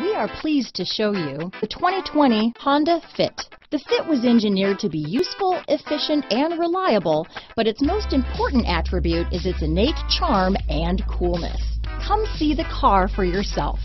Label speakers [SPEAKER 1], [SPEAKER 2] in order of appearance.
[SPEAKER 1] We are pleased to show you the 2020 Honda Fit. The Fit was engineered to be useful, efficient, and reliable, but its most important attribute is its innate charm and coolness. Come see the car for yourself.